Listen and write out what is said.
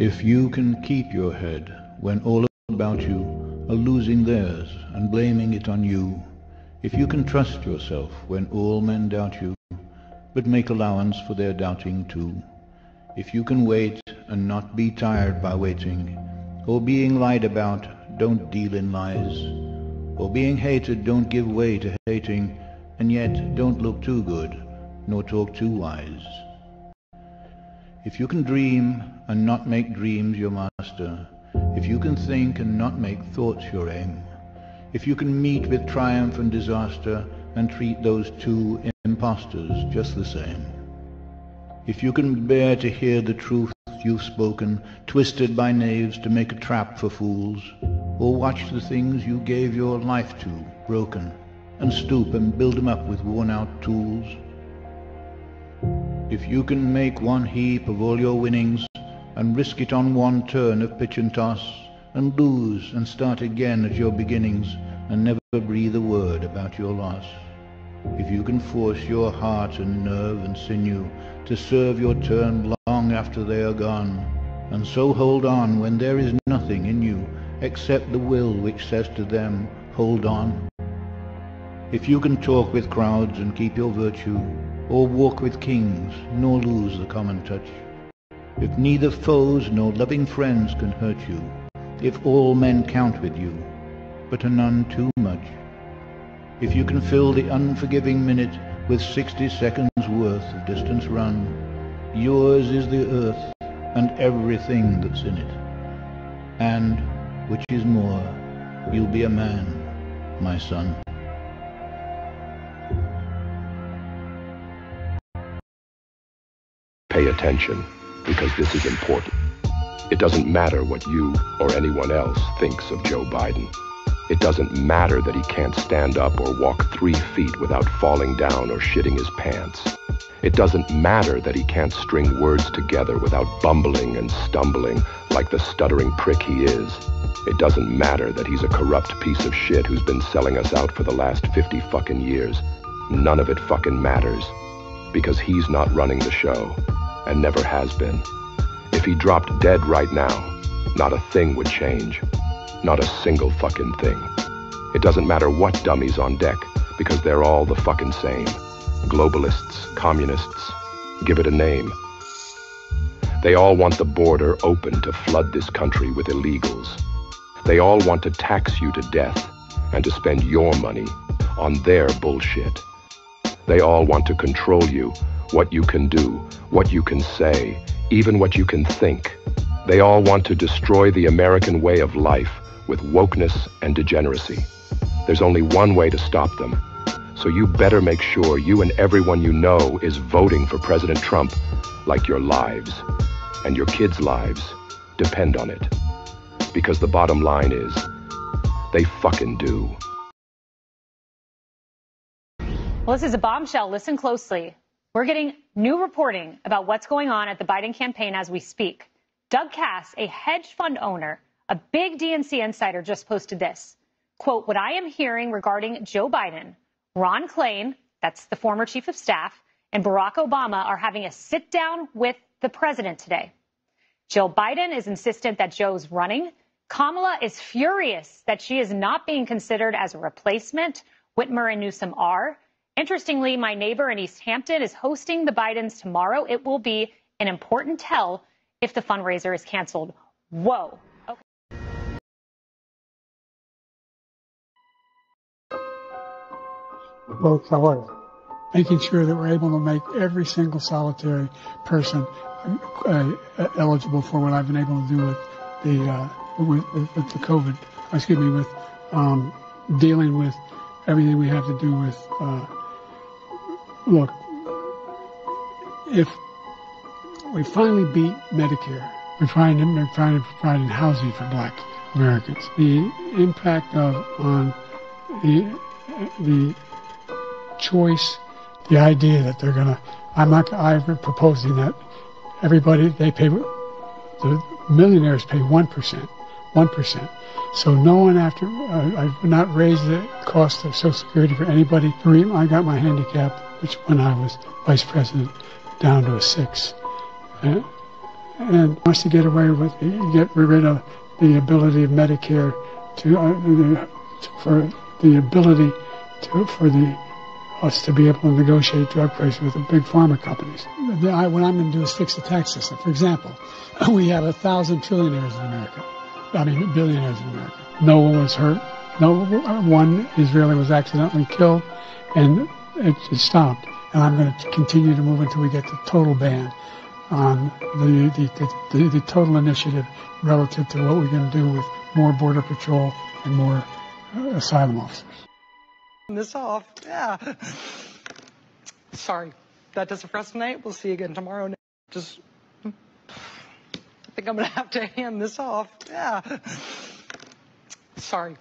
If you can keep your head when all about you are losing theirs and blaming it on you, if you can trust yourself when all men doubt you, but make allowance for their doubting too, if you can wait and not be tired by waiting, or being lied about, don't deal in lies, or being hated, don't give way to hating, and yet don't look too good, nor talk too wise. If you can dream and not make dreams your master, if you can think and not make thoughts your aim, if you can meet with triumph and disaster and treat those two impostors just the same, if you can bear to hear the truth you've spoken, twisted by knaves to make a trap for fools, or watch the things you gave your life to broken, and stoop and build 'em up with worn-out tools, if you can make one heap of all your winnings and risk it on one turn of pitch and toss, and lose and start again at your beginnings and never breathe a word about your loss, if you can force your heart and nerve and sinew to serve your turn long after they are gone, and so hold on when there is nothing in you except the will which says to them, hold on. If you can talk with crowds and keep your virtue, or walk with kings, nor lose the common touch. If neither foes nor loving friends can hurt you, if all men count with you, but are none too much, if you can fill the unforgiving minute with sixty seconds worth of distance run, yours is the earth and everything that's in it. And, which is more, you'll be a man, my son. Attention, because this is important. It doesn't matter what you or anyone else thinks of Joe Biden. It doesn't matter that he can't stand up or walk three feet without falling down or shitting his pants. It doesn't matter that he can't string words together without bumbling and stumbling like the stuttering prick he is. It doesn't matter that he's a corrupt piece of shit who's been selling us out for the last 50 fucking years. None of it fucking matters. Because he's not running the show and never has been. If he dropped dead right now, not a thing would change. Not a single fucking thing. It doesn't matter what dummies on deck, because they're all the fucking same. Globalists, communists, give it a name. They all want the border open to flood this country with illegals. They all want to tax you to death and to spend your money on their bullshit. They all want to control you what you can do, what you can say, even what you can think. They all want to destroy the American way of life with wokeness and degeneracy. There's only one way to stop them. So you better make sure you and everyone you know is voting for President Trump like your lives and your kids' lives depend on it. Because the bottom line is, they fucking do. Well, this is a bombshell. Listen closely. We're getting new reporting about what's going on at the Biden campaign as we speak. Doug Kass, a hedge fund owner, a big DNC insider, just posted this. Quote, what I am hearing regarding Joe Biden, Ron Klain, that's the former chief of staff, and Barack Obama are having a sit down with the president today. Jill Biden is insistent that Joe's running. Kamala is furious that she is not being considered as a replacement. Whitmer and Newsom are. Interestingly, my neighbor in East Hampton is hosting the Bidens tomorrow. It will be an important tell if the fundraiser is canceled. Whoa. Both are making sure that we're able to make every single solitary person uh, uh, eligible for what I've been able to do with the uh, with, with, the COVID. Excuse me, with um, dealing with everything we have to do with uh, Look, if we finally beat Medicare, we find trying to provide housing for black Americans. The impact of on the the choice, the idea that they're gonna I'm not I'm proposing that everybody they pay the millionaires pay one percent, one percent. So no one after uh, I've not raised the cost of Social Security for anybody. I got my handicap which when I was vice president, down to a six. Uh, and wants to get away with, get rid of the ability of Medicare to, uh, for the ability to, for the us to be able to negotiate drug prices with the big pharma companies. The, I, what I'm going to do is fix the tax system. For example, we have a thousand trillionaires in America. I mean, billionaires in America. No one was hurt. No one Israeli was accidentally killed, and it, it stopped. And I'm going to continue to move until we get the total ban on the, the, the, the, total initiative relative to what we're going to do with more border patrol and more uh, asylum officers. This off, yeah. Sorry, that does it for us tonight. We'll see you again tomorrow. Just, I think I'm gonna have to hand this off. Yeah. Sorry.